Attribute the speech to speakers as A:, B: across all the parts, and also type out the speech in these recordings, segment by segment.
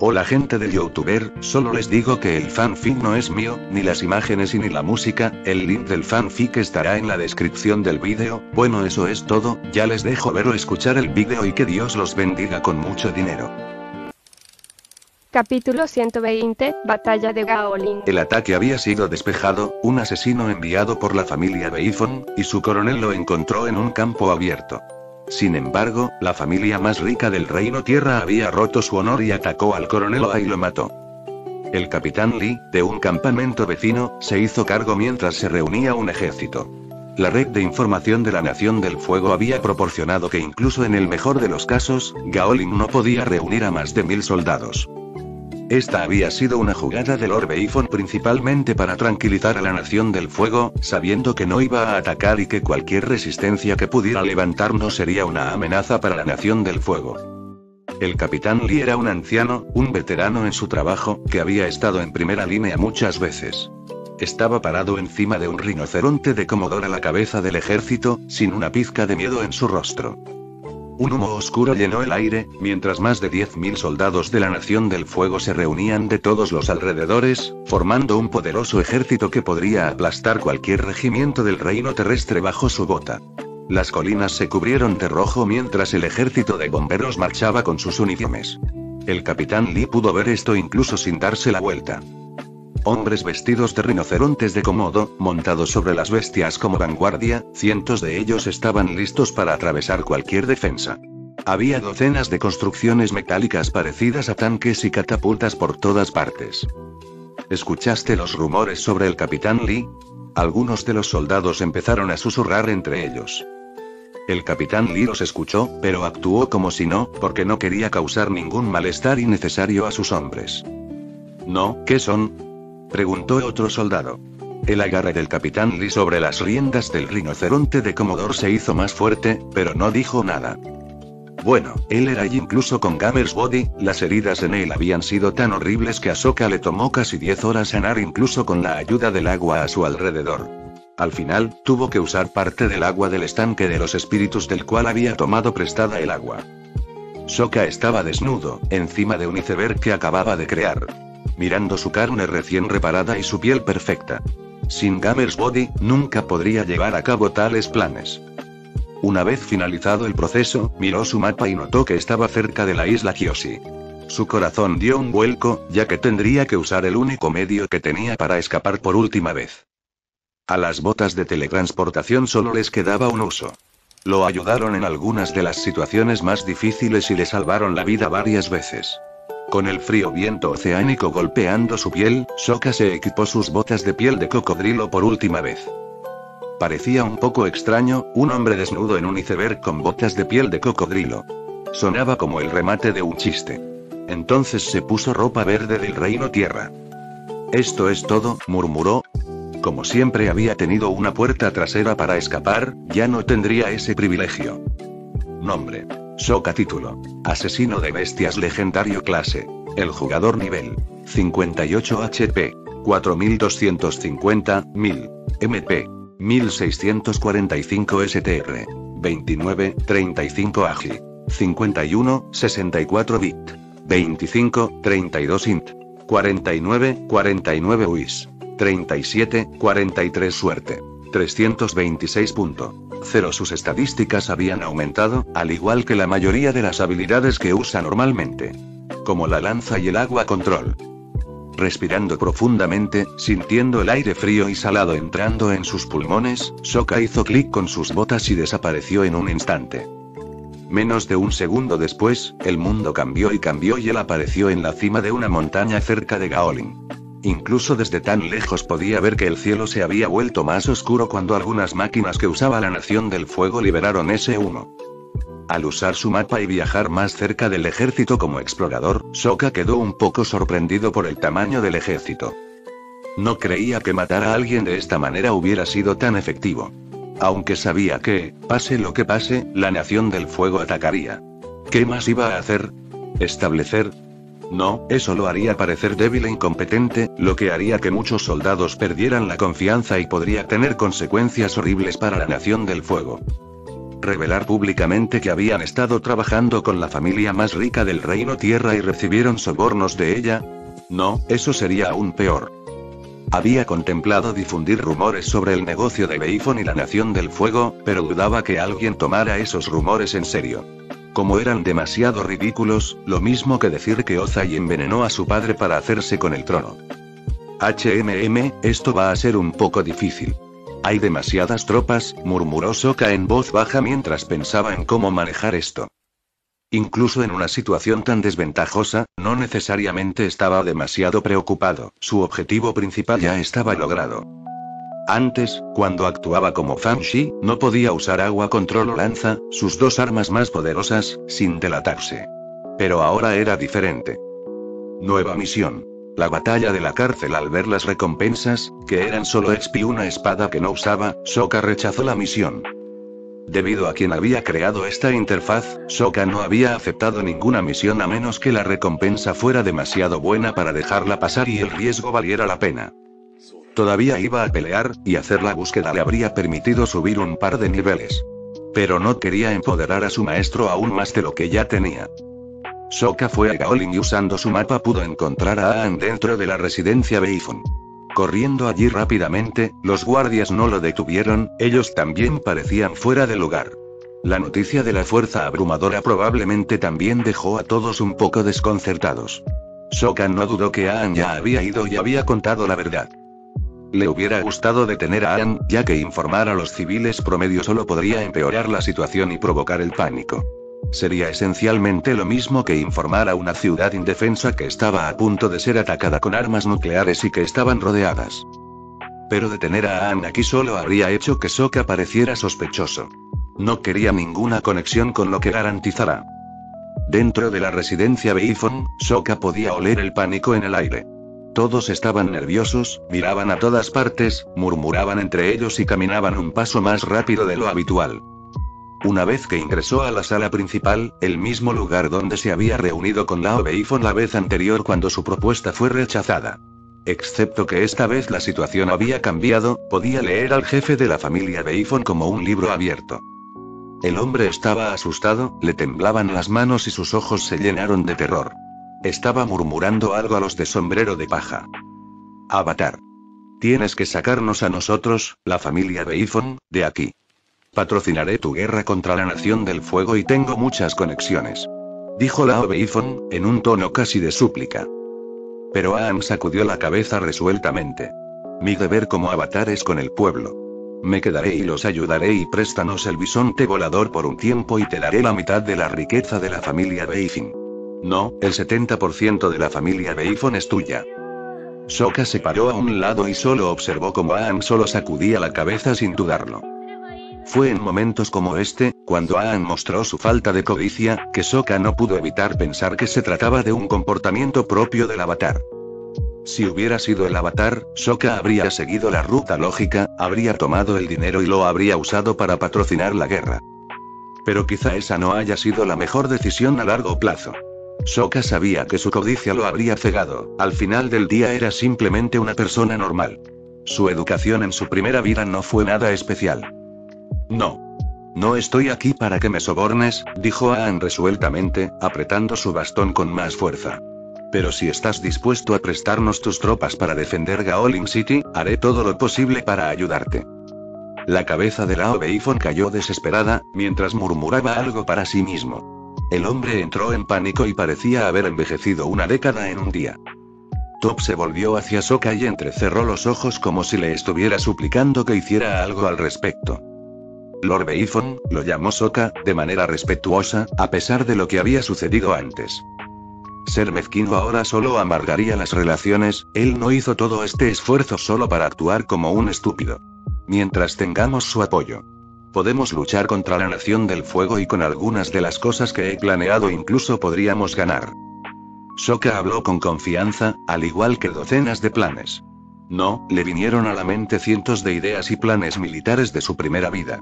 A: Hola gente de youtuber, solo les digo que el fanfic no es mío, ni las imágenes y ni la música, el link del fanfic estará en la descripción del vídeo, bueno eso es todo, ya les dejo ver o escuchar el vídeo y que Dios los bendiga con mucho dinero.
B: Capítulo 120, Batalla de Gaolin.
A: El ataque había sido despejado, un asesino enviado por la familia Beifon, y su coronel lo encontró en un campo abierto. Sin embargo, la familia más rica del Reino Tierra había roto su honor y atacó al coronel Oa y lo mató. El capitán Lee, de un campamento vecino, se hizo cargo mientras se reunía un ejército. La red de información de la Nación del Fuego había proporcionado que incluso en el mejor de los casos, Gaolin no podía reunir a más de mil soldados. Esta había sido una jugada del Lord Beifon principalmente para tranquilizar a la Nación del Fuego, sabiendo que no iba a atacar y que cualquier resistencia que pudiera levantar no sería una amenaza para la Nación del Fuego. El capitán Lee era un anciano, un veterano en su trabajo, que había estado en primera línea muchas veces. Estaba parado encima de un rinoceronte de comodor a la cabeza del ejército, sin una pizca de miedo en su rostro. Un humo oscuro llenó el aire, mientras más de 10.000 soldados de la Nación del Fuego se reunían de todos los alrededores, formando un poderoso ejército que podría aplastar cualquier regimiento del reino terrestre bajo su bota. Las colinas se cubrieron de rojo mientras el ejército de bomberos marchaba con sus uniformes. El capitán Lee pudo ver esto incluso sin darse la vuelta. Hombres vestidos de rinocerontes de comodo, montados sobre las bestias como vanguardia, cientos de ellos estaban listos para atravesar cualquier defensa. Había docenas de construcciones metálicas parecidas a tanques y catapultas por todas partes. ¿Escuchaste los rumores sobre el capitán Lee? Algunos de los soldados empezaron a susurrar entre ellos. El capitán Lee los escuchó, pero actuó como si no, porque no quería causar ningún malestar innecesario a sus hombres. No, ¿qué son? Preguntó otro soldado. El agarre del capitán Lee sobre las riendas del rinoceronte de Commodore se hizo más fuerte, pero no dijo nada. Bueno, él era allí incluso con Gamers Body, las heridas en él habían sido tan horribles que a Soka le tomó casi 10 horas sanar incluso con la ayuda del agua a su alrededor. Al final, tuvo que usar parte del agua del estanque de los espíritus del cual había tomado prestada el agua. Soka estaba desnudo, encima de un iceberg que acababa de crear mirando su carne recién reparada y su piel perfecta. Sin Gamers Body, nunca podría llevar a cabo tales planes. Una vez finalizado el proceso, miró su mapa y notó que estaba cerca de la isla Kyoshi. Su corazón dio un vuelco, ya que tendría que usar el único medio que tenía para escapar por última vez. A las botas de teletransportación solo les quedaba un uso. Lo ayudaron en algunas de las situaciones más difíciles y le salvaron la vida varias veces. Con el frío viento oceánico golpeando su piel, Soka se equipó sus botas de piel de cocodrilo por última vez. Parecía un poco extraño, un hombre desnudo en un iceberg con botas de piel de cocodrilo. Sonaba como el remate de un chiste. Entonces se puso ropa verde del reino tierra. Esto es todo, murmuró. Como siempre había tenido una puerta trasera para escapar, ya no tendría ese privilegio. Nombre. Soka título. Asesino de bestias legendario clase. El jugador nivel. 58 HP. 4250, 1000. MP. 1645 STR. 29, 35 AGI. 51, 64 bit. 25, 32 int. 49, 49 UIS. 37, 43 suerte. 326.0 Sus estadísticas habían aumentado, al igual que la mayoría de las habilidades que usa normalmente. Como la lanza y el agua control. Respirando profundamente, sintiendo el aire frío y salado entrando en sus pulmones, Soka hizo clic con sus botas y desapareció en un instante. Menos de un segundo después, el mundo cambió y cambió y él apareció en la cima de una montaña cerca de Gaolin. Incluso desde tan lejos podía ver que el cielo se había vuelto más oscuro cuando algunas máquinas que usaba la Nación del Fuego liberaron ese humo. Al usar su mapa y viajar más cerca del ejército como explorador, Soka quedó un poco sorprendido por el tamaño del ejército. No creía que matar a alguien de esta manera hubiera sido tan efectivo. Aunque sabía que, pase lo que pase, la Nación del Fuego atacaría. ¿Qué más iba a hacer? Establecer, no, eso lo haría parecer débil e incompetente, lo que haría que muchos soldados perdieran la confianza y podría tener consecuencias horribles para la Nación del Fuego. revelar públicamente que habían estado trabajando con la familia más rica del reino tierra y recibieron sobornos de ella? No, eso sería aún peor. Había contemplado difundir rumores sobre el negocio de Beifon y la Nación del Fuego, pero dudaba que alguien tomara esos rumores en serio. Como eran demasiado ridículos, lo mismo que decir que Ozai envenenó a su padre para hacerse con el trono. HMM, esto va a ser un poco difícil. Hay demasiadas tropas, murmuró Soka en voz baja mientras pensaba en cómo manejar esto. Incluso en una situación tan desventajosa, no necesariamente estaba demasiado preocupado, su objetivo principal ya estaba logrado. Antes, cuando actuaba como Fanshi, no podía usar agua control o lanza, sus dos armas más poderosas, sin delatarse. Pero ahora era diferente. Nueva misión. La batalla de la cárcel al ver las recompensas, que eran solo XP y una espada que no usaba, Soka rechazó la misión. Debido a quien había creado esta interfaz, Soka no había aceptado ninguna misión a menos que la recompensa fuera demasiado buena para dejarla pasar y el riesgo valiera la pena. Todavía iba a pelear, y hacer la búsqueda le habría permitido subir un par de niveles. Pero no quería empoderar a su maestro aún más de lo que ya tenía. Soka fue a Gaolin y usando su mapa pudo encontrar a Aan dentro de la residencia Beifon. Corriendo allí rápidamente, los guardias no lo detuvieron, ellos también parecían fuera de lugar. La noticia de la fuerza abrumadora probablemente también dejó a todos un poco desconcertados. Sokan no dudó que Aan ya había ido y había contado la verdad. Le hubiera gustado detener a Aan, ya que informar a los civiles promedio solo podría empeorar la situación y provocar el pánico. Sería esencialmente lo mismo que informar a una ciudad indefensa que estaba a punto de ser atacada con armas nucleares y que estaban rodeadas. Pero detener a Anne aquí solo habría hecho que Soka pareciera sospechoso. No quería ninguna conexión con lo que garantizara. Dentro de la residencia Beifon, Soka podía oler el pánico en el aire. Todos estaban nerviosos, miraban a todas partes, murmuraban entre ellos y caminaban un paso más rápido de lo habitual. Una vez que ingresó a la sala principal, el mismo lugar donde se había reunido con Lao Beifon la vez anterior cuando su propuesta fue rechazada. Excepto que esta vez la situación había cambiado, podía leer al jefe de la familia Beifon como un libro abierto. El hombre estaba asustado, le temblaban las manos y sus ojos se llenaron de terror. Estaba murmurando algo a los de sombrero de paja. Avatar. Tienes que sacarnos a nosotros, la familia Beifon, de aquí. Patrocinaré tu guerra contra la Nación del Fuego y tengo muchas conexiones. Dijo Lao Beifon, en un tono casi de súplica. Pero Aang sacudió la cabeza resueltamente. Mi deber como avatar es con el pueblo. Me quedaré y los ayudaré y préstanos el bisonte volador por un tiempo y te daré la mitad de la riqueza de la familia Beifin. No, el 70% de la familia Beifon es tuya. Soka se paró a un lado y solo observó cómo Aang solo sacudía la cabeza sin dudarlo. Fue en momentos como este, cuando Aang mostró su falta de codicia, que Sokka no pudo evitar pensar que se trataba de un comportamiento propio del avatar. Si hubiera sido el avatar, Sokka habría seguido la ruta lógica, habría tomado el dinero y lo habría usado para patrocinar la guerra. Pero quizá esa no haya sido la mejor decisión a largo plazo. Sokka sabía que su codicia lo habría cegado, al final del día era simplemente una persona normal. Su educación en su primera vida no fue nada especial. No. No estoy aquí para que me sobornes, dijo Aan resueltamente, apretando su bastón con más fuerza. Pero si estás dispuesto a prestarnos tus tropas para defender Gaoling City, haré todo lo posible para ayudarte. La cabeza de Lao Beifon cayó desesperada, mientras murmuraba algo para sí mismo. El hombre entró en pánico y parecía haber envejecido una década en un día. Top se volvió hacia Soka y entrecerró los ojos como si le estuviera suplicando que hiciera algo al respecto. Lord Beifon, lo llamó Soka, de manera respetuosa, a pesar de lo que había sucedido antes. Ser mezquino ahora solo amargaría las relaciones, él no hizo todo este esfuerzo solo para actuar como un estúpido. Mientras tengamos su apoyo. Podemos luchar contra la Nación del Fuego y con algunas de las cosas que he planeado incluso podríamos ganar. Soka habló con confianza, al igual que docenas de planes. No, le vinieron a la mente cientos de ideas y planes militares de su primera vida.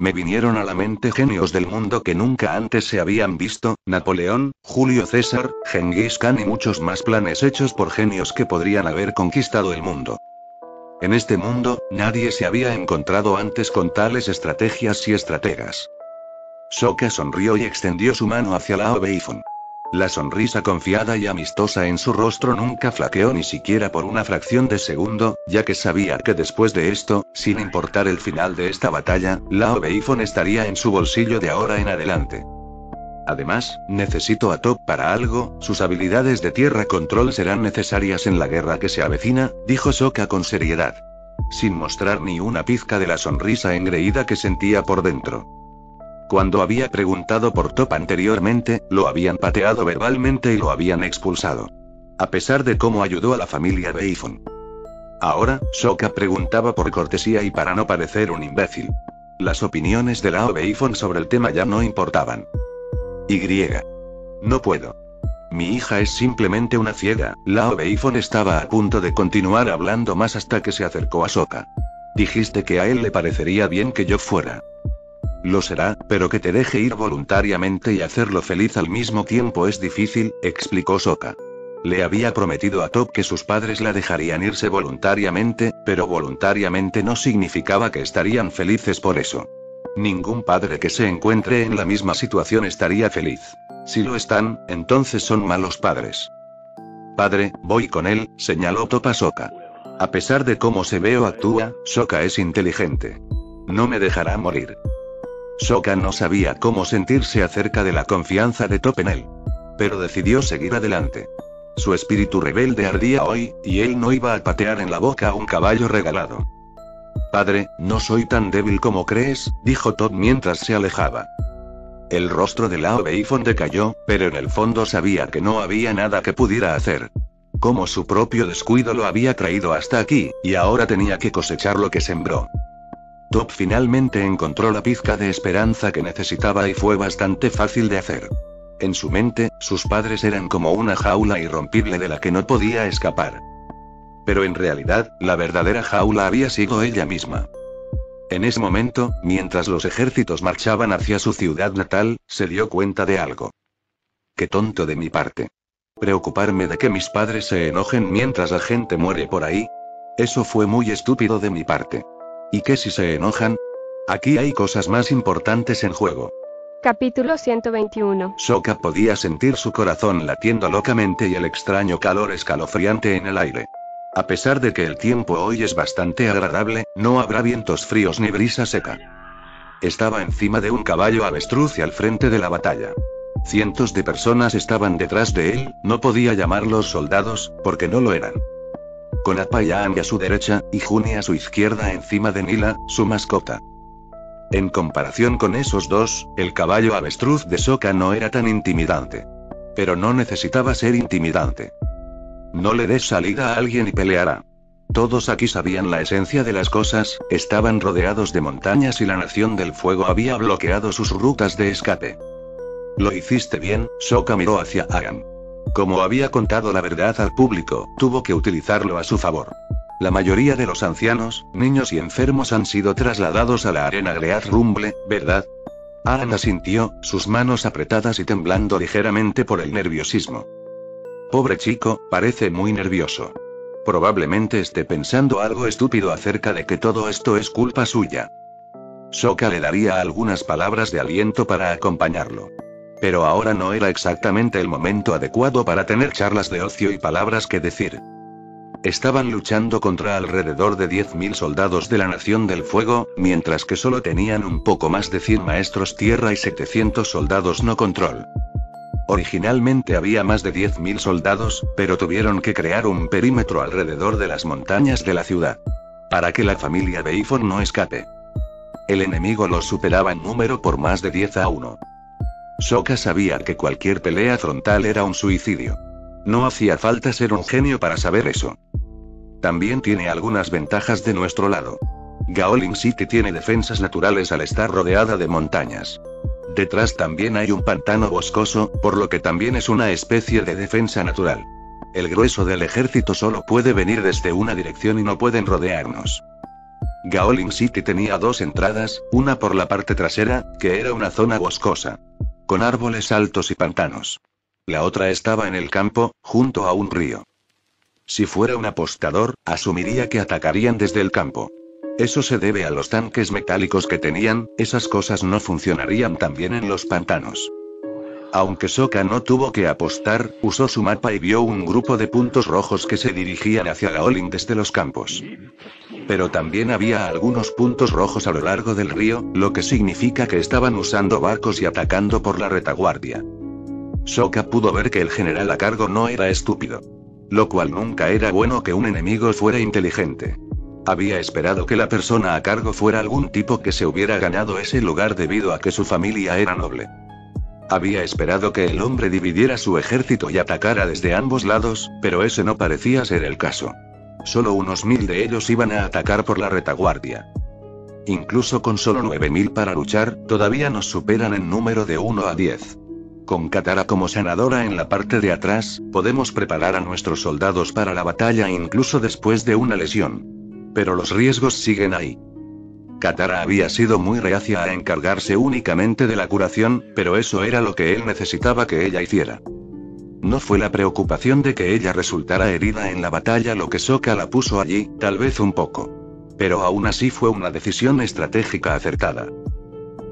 A: Me vinieron a la mente genios del mundo que nunca antes se habían visto, Napoleón, Julio César, Genghis Khan y muchos más planes hechos por genios que podrían haber conquistado el mundo. En este mundo, nadie se había encontrado antes con tales estrategias y estrategas. Soka sonrió y extendió su mano hacia Lao Beifon. La sonrisa confiada y amistosa en su rostro nunca flaqueó ni siquiera por una fracción de segundo, ya que sabía que después de esto, sin importar el final de esta batalla, Lao Beifon estaría en su bolsillo de ahora en adelante. Además, necesito a Top para algo, sus habilidades de tierra control serán necesarias en la guerra que se avecina, dijo Soka con seriedad. Sin mostrar ni una pizca de la sonrisa engreída que sentía por dentro. Cuando había preguntado por Top anteriormente, lo habían pateado verbalmente y lo habían expulsado. A pesar de cómo ayudó a la familia Beifon. Ahora, Soka preguntaba por cortesía y para no parecer un imbécil. Las opiniones de Lao Beifon sobre el tema ya no importaban. Y. No puedo. Mi hija es simplemente una ciega. Lao Beifon estaba a punto de continuar hablando más hasta que se acercó a Soka. Dijiste que a él le parecería bien que yo fuera. Lo será, pero que te deje ir voluntariamente y hacerlo feliz al mismo tiempo es difícil, explicó Soka. Le había prometido a Top que sus padres la dejarían irse voluntariamente, pero voluntariamente no significaba que estarían felices por eso. Ningún padre que se encuentre en la misma situación estaría feliz. Si lo están, entonces son malos padres. Padre, voy con él, señaló Top a Soka. A pesar de cómo se ve o actúa, Soka es inteligente. No me dejará morir. Soka no sabía cómo sentirse acerca de la confianza de Top en él. Pero decidió seguir adelante. Su espíritu rebelde ardía hoy, y él no iba a patear en la boca a un caballo regalado. Padre, no soy tan débil como crees, dijo Top mientras se alejaba. El rostro de Lao Beifon decayó, pero en el fondo sabía que no había nada que pudiera hacer. Como su propio descuido lo había traído hasta aquí, y ahora tenía que cosechar lo que sembró. Top finalmente encontró la pizca de esperanza que necesitaba y fue bastante fácil de hacer. En su mente, sus padres eran como una jaula irrompible de la que no podía escapar. Pero en realidad, la verdadera jaula había sido ella misma. En ese momento, mientras los ejércitos marchaban hacia su ciudad natal, se dio cuenta de algo. Qué tonto de mi parte. Preocuparme de que mis padres se enojen mientras la gente muere por ahí. Eso fue muy estúpido de mi parte. ¿Y qué si se enojan? Aquí hay cosas más importantes en juego.
B: Capítulo 121.
A: Soka podía sentir su corazón latiendo locamente y el extraño calor escalofriante en el aire. A pesar de que el tiempo hoy es bastante agradable, no habrá vientos fríos ni brisa seca. Estaba encima de un caballo avestruz y al frente de la batalla. Cientos de personas estaban detrás de él, no podía llamarlos soldados, porque no lo eran con Apayaan a su derecha, y Juni a su izquierda encima de Nila, su mascota. En comparación con esos dos, el caballo avestruz de Soka no era tan intimidante. Pero no necesitaba ser intimidante. No le des salida a alguien y peleará. Todos aquí sabían la esencia de las cosas, estaban rodeados de montañas y la Nación del Fuego había bloqueado sus rutas de escape. Lo hiciste bien, Soka miró hacia Agan. Como había contado la verdad al público, tuvo que utilizarlo a su favor. La mayoría de los ancianos, niños y enfermos han sido trasladados a la arena Great Rumble, ¿verdad? Ana sintió, sus manos apretadas y temblando ligeramente por el nerviosismo. Pobre chico, parece muy nervioso. Probablemente esté pensando algo estúpido acerca de que todo esto es culpa suya. Soka le daría algunas palabras de aliento para acompañarlo. Pero ahora no era exactamente el momento adecuado para tener charlas de ocio y palabras que decir. Estaban luchando contra alrededor de 10.000 soldados de la Nación del Fuego, mientras que solo tenían un poco más de 100 maestros tierra y 700 soldados no control. Originalmente había más de 10.000 soldados, pero tuvieron que crear un perímetro alrededor de las montañas de la ciudad. Para que la familia Beifon no escape. El enemigo los superaba en número por más de 10 a 1. Soka sabía que cualquier pelea frontal era un suicidio. No hacía falta ser un genio para saber eso. También tiene algunas ventajas de nuestro lado. Gaoling City tiene defensas naturales al estar rodeada de montañas. Detrás también hay un pantano boscoso, por lo que también es una especie de defensa natural. El grueso del ejército solo puede venir desde una dirección y no pueden rodearnos. Gaoling City tenía dos entradas, una por la parte trasera, que era una zona boscosa con árboles altos y pantanos. La otra estaba en el campo, junto a un río. Si fuera un apostador, asumiría que atacarían desde el campo. Eso se debe a los tanques metálicos que tenían, esas cosas no funcionarían tan bien en los pantanos. Aunque Soka no tuvo que apostar, usó su mapa y vio un grupo de puntos rojos que se dirigían hacia Gaolin desde los campos. Pero también había algunos puntos rojos a lo largo del río, lo que significa que estaban usando barcos y atacando por la retaguardia. Soka pudo ver que el general a cargo no era estúpido. Lo cual nunca era bueno que un enemigo fuera inteligente. Había esperado que la persona a cargo fuera algún tipo que se hubiera ganado ese lugar debido a que su familia era noble. Había esperado que el hombre dividiera su ejército y atacara desde ambos lados, pero ese no parecía ser el caso. Solo unos mil de ellos iban a atacar por la retaguardia. Incluso con solo nueve mil para luchar, todavía nos superan en número de 1 a 10. Con Katara como sanadora en la parte de atrás, podemos preparar a nuestros soldados para la batalla incluso después de una lesión. Pero los riesgos siguen ahí. Katara había sido muy reacia a encargarse únicamente de la curación, pero eso era lo que él necesitaba que ella hiciera. No fue la preocupación de que ella resultara herida en la batalla lo que Sokka la puso allí, tal vez un poco. Pero aún así fue una decisión estratégica acertada.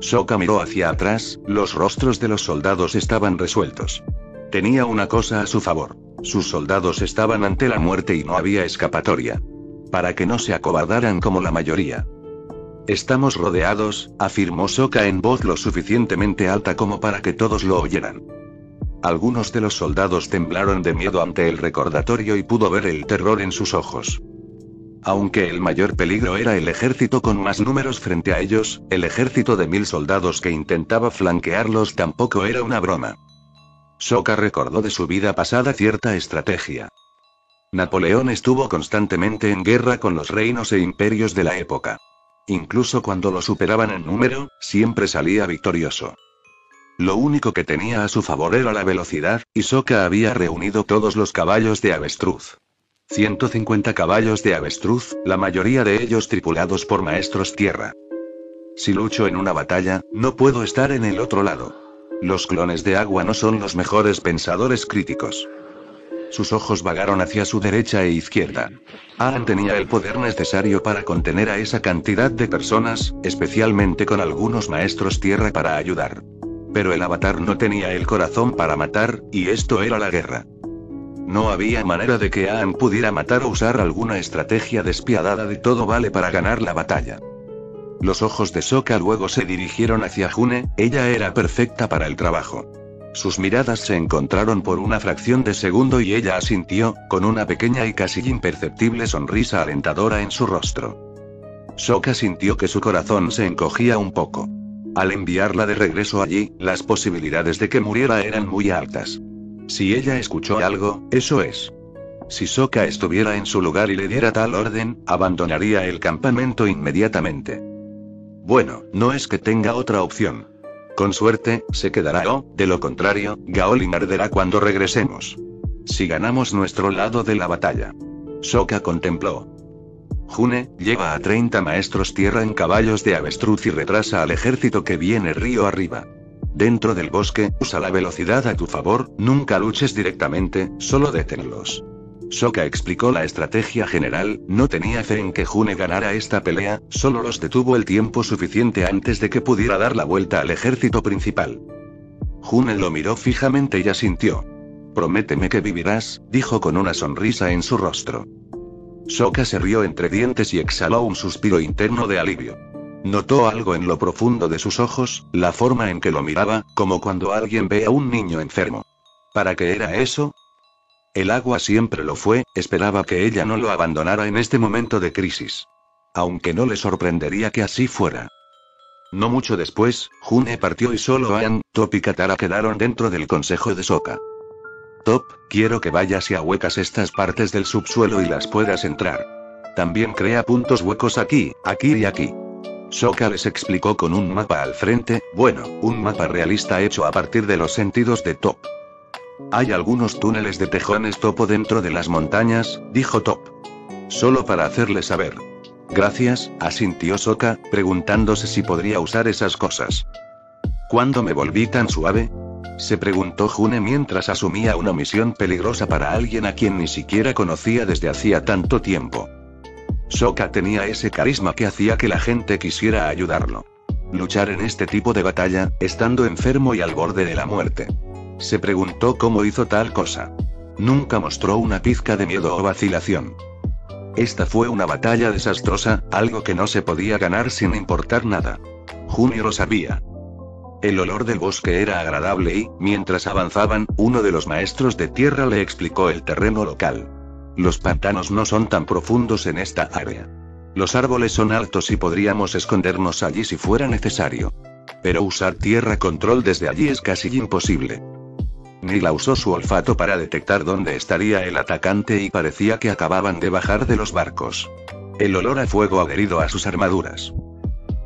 A: Sokka miró hacia atrás, los rostros de los soldados estaban resueltos. Tenía una cosa a su favor. Sus soldados estaban ante la muerte y no había escapatoria. Para que no se acobardaran como la mayoría. Estamos rodeados, afirmó Soka en voz lo suficientemente alta como para que todos lo oyeran. Algunos de los soldados temblaron de miedo ante el recordatorio y pudo ver el terror en sus ojos. Aunque el mayor peligro era el ejército con más números frente a ellos, el ejército de mil soldados que intentaba flanquearlos tampoco era una broma. Soka recordó de su vida pasada cierta estrategia. Napoleón estuvo constantemente en guerra con los reinos e imperios de la época. Incluso cuando lo superaban en número, siempre salía victorioso. Lo único que tenía a su favor era la velocidad, y Soka había reunido todos los caballos de avestruz. 150 caballos de avestruz, la mayoría de ellos tripulados por maestros tierra. Si lucho en una batalla, no puedo estar en el otro lado. Los clones de agua no son los mejores pensadores críticos. Sus ojos vagaron hacia su derecha e izquierda. Aan tenía el poder necesario para contener a esa cantidad de personas, especialmente con algunos maestros tierra para ayudar. Pero el avatar no tenía el corazón para matar, y esto era la guerra. No había manera de que Aan pudiera matar o usar alguna estrategia despiadada de todo vale para ganar la batalla. Los ojos de Sokka luego se dirigieron hacia June, ella era perfecta para el trabajo. Sus miradas se encontraron por una fracción de segundo y ella asintió, con una pequeña y casi imperceptible sonrisa alentadora en su rostro. Soka sintió que su corazón se encogía un poco. Al enviarla de regreso allí, las posibilidades de que muriera eran muy altas. Si ella escuchó algo, eso es. Si Soka estuviera en su lugar y le diera tal orden, abandonaría el campamento inmediatamente. Bueno, no es que tenga otra opción. Con suerte, se quedará o, de lo contrario, Gaolin arderá cuando regresemos. Si ganamos nuestro lado de la batalla. Soka contempló. June, lleva a 30 maestros tierra en caballos de avestruz y retrasa al ejército que viene río arriba. Dentro del bosque, usa la velocidad a tu favor, nunca luches directamente, solo deténlos. Soka explicó la estrategia general, no tenía fe en que June ganara esta pelea, solo los detuvo el tiempo suficiente antes de que pudiera dar la vuelta al ejército principal. June lo miró fijamente y asintió. Prométeme que vivirás, dijo con una sonrisa en su rostro. Soka se rió entre dientes y exhaló un suspiro interno de alivio. Notó algo en lo profundo de sus ojos, la forma en que lo miraba, como cuando alguien ve a un niño enfermo. ¿Para qué era eso? El agua siempre lo fue, esperaba que ella no lo abandonara en este momento de crisis. Aunque no le sorprendería que así fuera. No mucho después, June partió y solo Aang, Top y Katara quedaron dentro del consejo de Soka. Top, quiero que vayas y ahuecas estas partes del subsuelo y las puedas entrar. También crea puntos huecos aquí, aquí y aquí. Soka les explicó con un mapa al frente, bueno, un mapa realista hecho a partir de los sentidos de Top. Hay algunos túneles de tejones topo dentro de las montañas, dijo Top. Solo para hacerle saber. Gracias, asintió Soka, preguntándose si podría usar esas cosas. ¿Cuándo me volví tan suave? Se preguntó June mientras asumía una misión peligrosa para alguien a quien ni siquiera conocía desde hacía tanto tiempo. Soka tenía ese carisma que hacía que la gente quisiera ayudarlo. Luchar en este tipo de batalla, estando enfermo y al borde de la muerte. Se preguntó cómo hizo tal cosa. Nunca mostró una pizca de miedo o vacilación. Esta fue una batalla desastrosa, algo que no se podía ganar sin importar nada. Junio lo sabía. El olor del bosque era agradable y, mientras avanzaban, uno de los maestros de tierra le explicó el terreno local. Los pantanos no son tan profundos en esta área. Los árboles son altos y podríamos escondernos allí si fuera necesario. Pero usar tierra control desde allí es casi imposible. Nila usó su olfato para detectar dónde estaría el atacante y parecía que acababan de bajar de los barcos. El olor a fuego adherido a sus armaduras.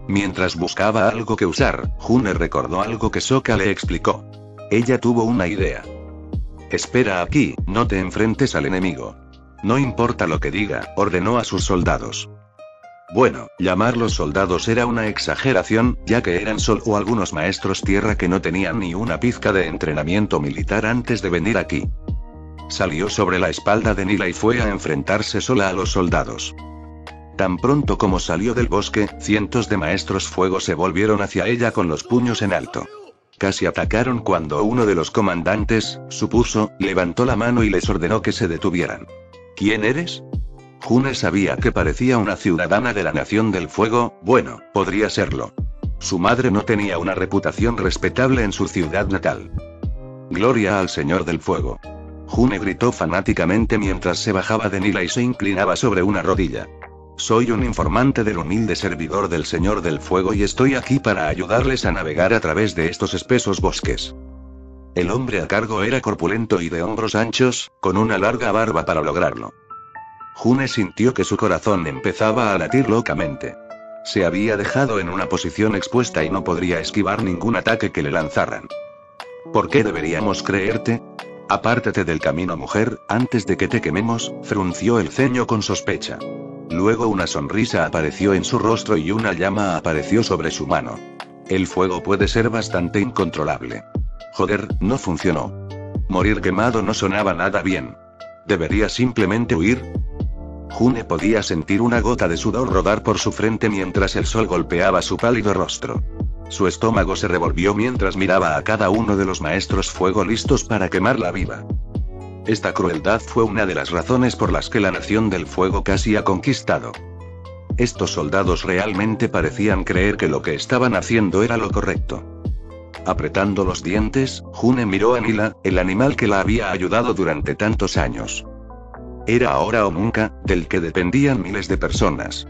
A: Mientras buscaba algo que usar, June recordó algo que Soka le explicó. Ella tuvo una idea. Espera aquí, no te enfrentes al enemigo. No importa lo que diga, ordenó a sus soldados. Bueno, llamarlos soldados era una exageración, ya que eran solo algunos maestros tierra que no tenían ni una pizca de entrenamiento militar antes de venir aquí. Salió sobre la espalda de Nila y fue a enfrentarse sola a los soldados. Tan pronto como salió del bosque, cientos de maestros fuego se volvieron hacia ella con los puños en alto. Casi atacaron cuando uno de los comandantes, supuso, levantó la mano y les ordenó que se detuvieran. ¿Quién eres? June sabía que parecía una ciudadana de la Nación del Fuego, bueno, podría serlo. Su madre no tenía una reputación respetable en su ciudad natal. Gloria al Señor del Fuego. June gritó fanáticamente mientras se bajaba de Nila y se inclinaba sobre una rodilla. Soy un informante del humilde servidor del Señor del Fuego y estoy aquí para ayudarles a navegar a través de estos espesos bosques. El hombre a cargo era corpulento y de hombros anchos, con una larga barba para lograrlo. June sintió que su corazón empezaba a latir locamente. Se había dejado en una posición expuesta y no podría esquivar ningún ataque que le lanzaran. ¿Por qué deberíamos creerte? Apártate del camino, mujer, antes de que te quememos, frunció el ceño con sospecha. Luego una sonrisa apareció en su rostro y una llama apareció sobre su mano. El fuego puede ser bastante incontrolable. Joder, no funcionó. Morir quemado no sonaba nada bien. ¿Debería simplemente huir? June podía sentir una gota de sudor rodar por su frente mientras el sol golpeaba su pálido rostro. Su estómago se revolvió mientras miraba a cada uno de los maestros fuego listos para quemarla viva. Esta crueldad fue una de las razones por las que la Nación del Fuego casi ha conquistado. Estos soldados realmente parecían creer que lo que estaban haciendo era lo correcto. Apretando los dientes, June miró a Nila, el animal que la había ayudado durante tantos años. Era ahora o nunca, del que dependían miles de personas.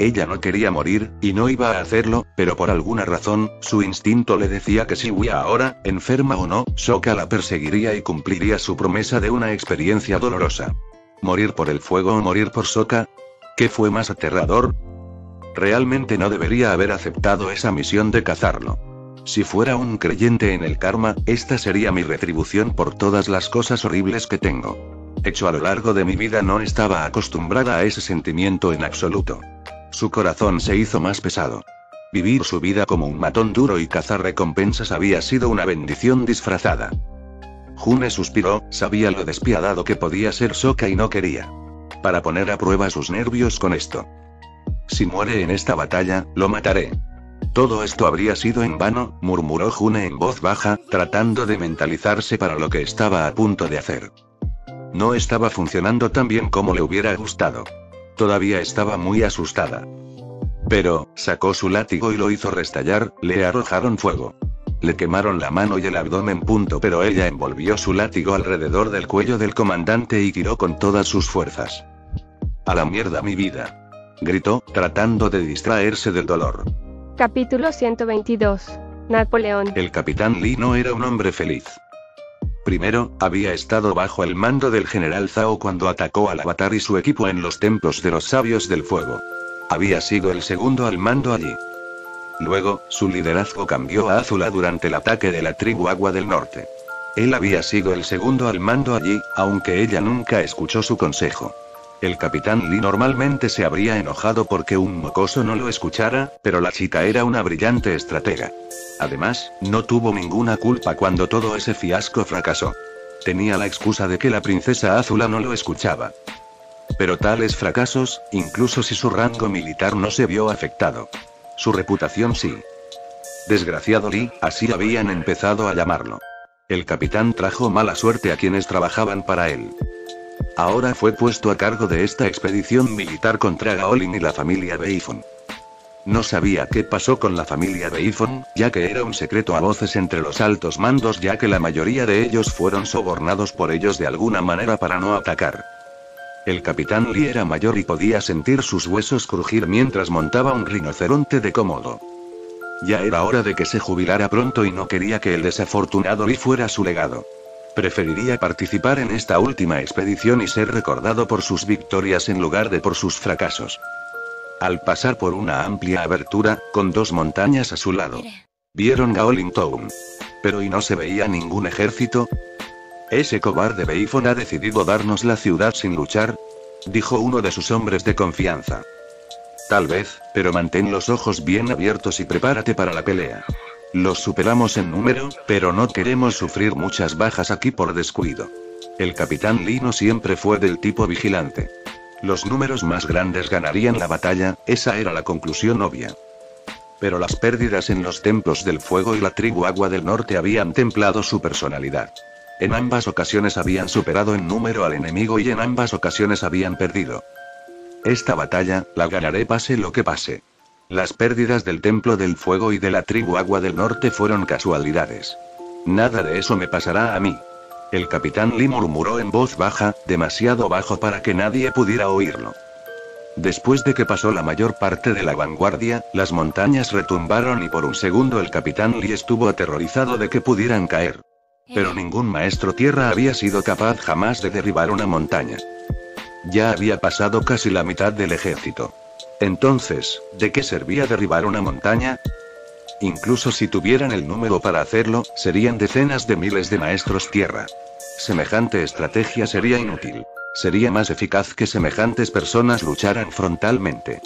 A: Ella no quería morir, y no iba a hacerlo, pero por alguna razón, su instinto le decía que si huía ahora, enferma o no, Soka la perseguiría y cumpliría su promesa de una experiencia dolorosa. ¿Morir por el fuego o morir por Soka? ¿Qué fue más aterrador? Realmente no debería haber aceptado esa misión de cazarlo. Si fuera un creyente en el karma, esta sería mi retribución por todas las cosas horribles que tengo hecho a lo largo de mi vida no estaba acostumbrada a ese sentimiento en absoluto. Su corazón se hizo más pesado. Vivir su vida como un matón duro y cazar recompensas había sido una bendición disfrazada. June suspiró, sabía lo despiadado que podía ser Soka y no quería. Para poner a prueba sus nervios con esto. Si muere en esta batalla, lo mataré. Todo esto habría sido en vano, murmuró June en voz baja, tratando de mentalizarse para lo que estaba a punto de hacer. No estaba funcionando tan bien como le hubiera gustado. Todavía estaba muy asustada. Pero, sacó su látigo y lo hizo restallar, le arrojaron fuego. Le quemaron la mano y el abdomen punto, pero ella envolvió su látigo alrededor del cuello del comandante y tiró con todas sus fuerzas. A la mierda mi vida. Gritó, tratando de distraerse del dolor.
B: Capítulo 122. Napoleón.
A: El capitán Lee no era un hombre feliz. Primero, había estado bajo el mando del general Zhao cuando atacó al Avatar y su equipo en los templos de los sabios del fuego. Había sido el segundo al mando allí. Luego, su liderazgo cambió a Azula durante el ataque de la tribu Agua del Norte. Él había sido el segundo al mando allí, aunque ella nunca escuchó su consejo. El capitán Lee normalmente se habría enojado porque un mocoso no lo escuchara, pero la chica era una brillante estratega. Además, no tuvo ninguna culpa cuando todo ese fiasco fracasó. Tenía la excusa de que la princesa Azula no lo escuchaba. Pero tales fracasos, incluso si su rango militar no se vio afectado. Su reputación sí. Desgraciado Lee, así habían empezado a llamarlo. El capitán trajo mala suerte a quienes trabajaban para él. Ahora fue puesto a cargo de esta expedición militar contra Gaolin y la familia Beifon. No sabía qué pasó con la familia Beifon, ya que era un secreto a voces entre los altos mandos ya que la mayoría de ellos fueron sobornados por ellos de alguna manera para no atacar. El capitán Lee era mayor y podía sentir sus huesos crujir mientras montaba un rinoceronte de cómodo. Ya era hora de que se jubilara pronto y no quería que el desafortunado Lee fuera su legado. Preferiría participar en esta última expedición y ser recordado por sus victorias en lugar de por sus fracasos. Al pasar por una amplia abertura, con dos montañas a su lado, vieron Gaoling Town. Pero ¿y no se veía ningún ejército? Ese cobarde Beifon ha decidido darnos la ciudad sin luchar, dijo uno de sus hombres de confianza. Tal vez, pero mantén los ojos bien abiertos y prepárate para la pelea. Los superamos en número, pero no queremos sufrir muchas bajas aquí por descuido. El capitán Lino siempre fue del tipo vigilante. Los números más grandes ganarían la batalla, esa era la conclusión obvia. Pero las pérdidas en los templos del fuego y la tribu agua del norte habían templado su personalidad. En ambas ocasiones habían superado en número al enemigo y en ambas ocasiones habían perdido. Esta batalla, la ganaré pase lo que pase. Las pérdidas del Templo del Fuego y de la tribu Agua del Norte fueron casualidades. Nada de eso me pasará a mí. El capitán Lee murmuró en voz baja, demasiado bajo para que nadie pudiera oírlo. Después de que pasó la mayor parte de la vanguardia, las montañas retumbaron y por un segundo el capitán Lee estuvo aterrorizado de que pudieran caer. Pero ningún maestro tierra había sido capaz jamás de derribar una montaña. Ya había pasado casi la mitad del ejército. Entonces, ¿de qué servía derribar una montaña? Incluso si tuvieran el número para hacerlo, serían decenas de miles de maestros tierra. Semejante estrategia sería inútil. Sería más eficaz que semejantes personas lucharan frontalmente.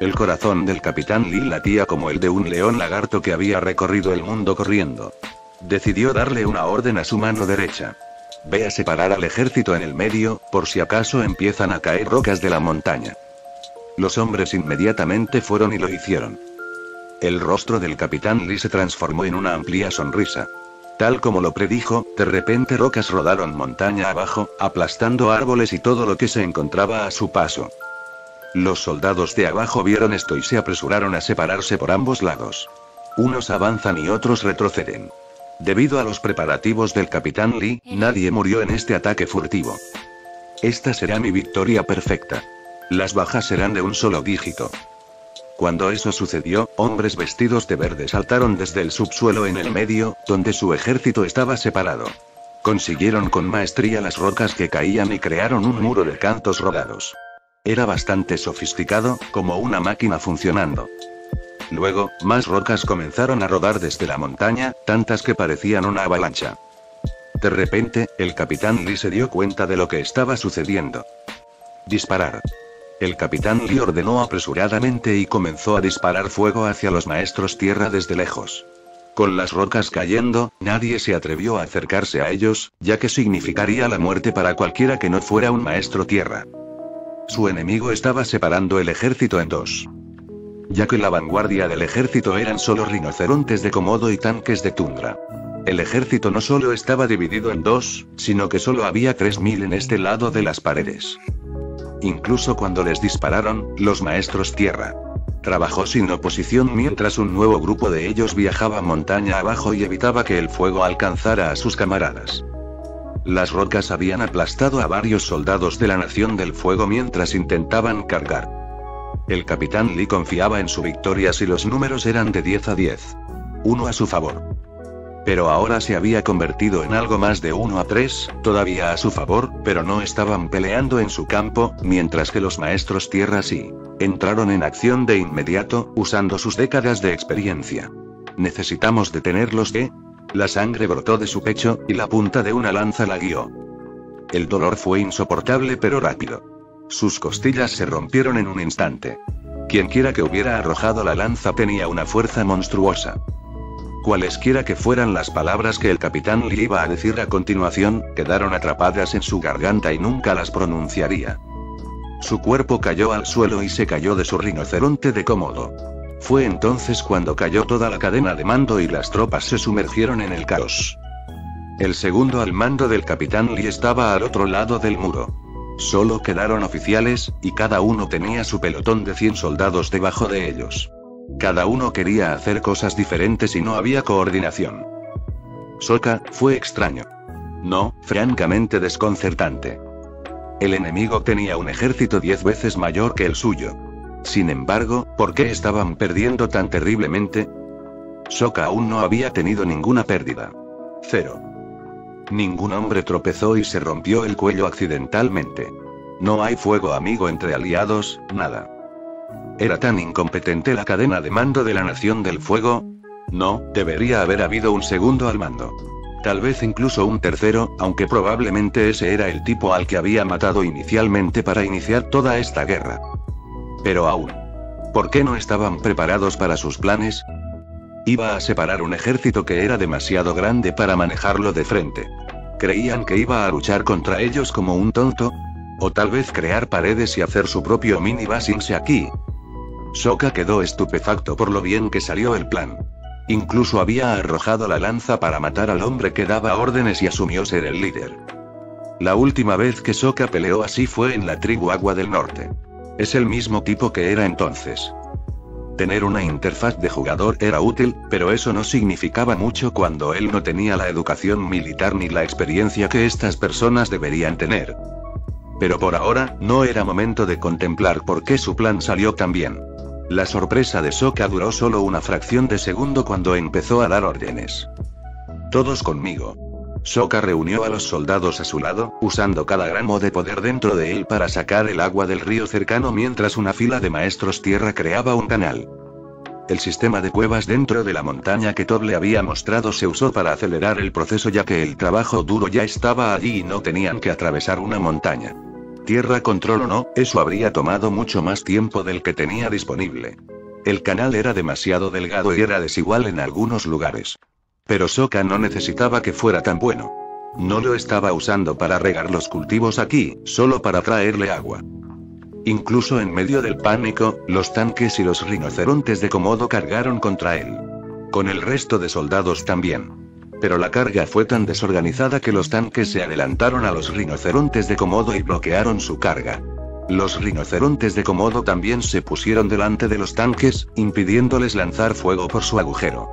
A: El corazón del capitán Lee latía como el de un león lagarto que había recorrido el mundo corriendo. Decidió darle una orden a su mano derecha. Ve a separar al ejército en el medio, por si acaso empiezan a caer rocas de la montaña. Los hombres inmediatamente fueron y lo hicieron. El rostro del capitán Lee se transformó en una amplia sonrisa. Tal como lo predijo, de repente rocas rodaron montaña abajo, aplastando árboles y todo lo que se encontraba a su paso. Los soldados de abajo vieron esto y se apresuraron a separarse por ambos lados. Unos avanzan y otros retroceden. Debido a los preparativos del capitán Lee, nadie murió en este ataque furtivo. Esta será mi victoria perfecta. Las bajas serán de un solo dígito. Cuando eso sucedió, hombres vestidos de verde saltaron desde el subsuelo en el medio, donde su ejército estaba separado. Consiguieron con maestría las rocas que caían y crearon un muro de cantos rodados. Era bastante sofisticado, como una máquina funcionando. Luego, más rocas comenzaron a rodar desde la montaña, tantas que parecían una avalancha. De repente, el capitán Lee se dio cuenta de lo que estaba sucediendo. Disparar. El capitán Lee ordenó apresuradamente y comenzó a disparar fuego hacia los maestros tierra desde lejos. Con las rocas cayendo, nadie se atrevió a acercarse a ellos, ya que significaría la muerte para cualquiera que no fuera un maestro tierra. Su enemigo estaba separando el ejército en dos. Ya que la vanguardia del ejército eran solo rinocerontes de Komodo y tanques de tundra. El ejército no solo estaba dividido en dos, sino que solo había 3.000 en este lado de las paredes incluso cuando les dispararon, los maestros tierra. Trabajó sin oposición mientras un nuevo grupo de ellos viajaba montaña abajo y evitaba que el fuego alcanzara a sus camaradas. Las rocas habían aplastado a varios soldados de la Nación del Fuego mientras intentaban cargar. El capitán Lee confiaba en su victoria si los números eran de 10 a 10. Uno a su favor. Pero ahora se había convertido en algo más de 1 a 3, todavía a su favor, pero no estaban peleando en su campo, mientras que los maestros tierra sí. Entraron en acción de inmediato, usando sus décadas de experiencia. Necesitamos detenerlos, ¿qué? La sangre brotó de su pecho, y la punta de una lanza la guió. El dolor fue insoportable pero rápido. Sus costillas se rompieron en un instante. Quienquiera que hubiera arrojado la lanza tenía una fuerza monstruosa. Cualesquiera que fueran las palabras que el capitán le iba a decir a continuación, quedaron atrapadas en su garganta y nunca las pronunciaría. Su cuerpo cayó al suelo y se cayó de su rinoceronte de cómodo. Fue entonces cuando cayó toda la cadena de mando y las tropas se sumergieron en el caos. El segundo al mando del capitán Lee estaba al otro lado del muro. Solo quedaron oficiales, y cada uno tenía su pelotón de 100 soldados debajo de ellos. Cada uno quería hacer cosas diferentes y no había coordinación. Soka, fue extraño. No, francamente desconcertante. El enemigo tenía un ejército diez veces mayor que el suyo. Sin embargo, ¿por qué estaban perdiendo tan terriblemente? Soka aún no había tenido ninguna pérdida. Cero. Ningún hombre tropezó y se rompió el cuello accidentalmente. No hay fuego amigo entre aliados, nada. ¿Era tan incompetente la cadena de mando de la Nación del Fuego? No, debería haber habido un segundo al mando. Tal vez incluso un tercero, aunque probablemente ese era el tipo al que había matado inicialmente para iniciar toda esta guerra. Pero aún. ¿Por qué no estaban preparados para sus planes? Iba a separar un ejército que era demasiado grande para manejarlo de frente. ¿Creían que iba a luchar contra ellos como un tonto? O tal vez crear paredes y hacer su propio mini basinse aquí. Soka quedó estupefacto por lo bien que salió el plan. Incluso había arrojado la lanza para matar al hombre que daba órdenes y asumió ser el líder. La última vez que Soka peleó así fue en la tribu Agua del Norte. Es el mismo tipo que era entonces. Tener una interfaz de jugador era útil, pero eso no significaba mucho cuando él no tenía la educación militar ni la experiencia que estas personas deberían tener. Pero por ahora, no era momento de contemplar por qué su plan salió tan bien. La sorpresa de Soka duró solo una fracción de segundo cuando empezó a dar órdenes. Todos conmigo. Soka reunió a los soldados a su lado, usando cada gramo de poder dentro de él para sacar el agua del río cercano mientras una fila de maestros tierra creaba un canal. El sistema de cuevas dentro de la montaña que Todd le había mostrado se usó para acelerar el proceso ya que el trabajo duro ya estaba allí y no tenían que atravesar una montaña. Tierra control o no, eso habría tomado mucho más tiempo del que tenía disponible. El canal era demasiado delgado y era desigual en algunos lugares. Pero Soka no necesitaba que fuera tan bueno. No lo estaba usando para regar los cultivos aquí, solo para traerle agua. Incluso en medio del pánico, los tanques y los rinocerontes de Komodo cargaron contra él. Con el resto de soldados también pero la carga fue tan desorganizada que los tanques se adelantaron a los rinocerontes de Komodo y bloquearon su carga. Los rinocerontes de Komodo también se pusieron delante de los tanques, impidiéndoles lanzar fuego por su agujero.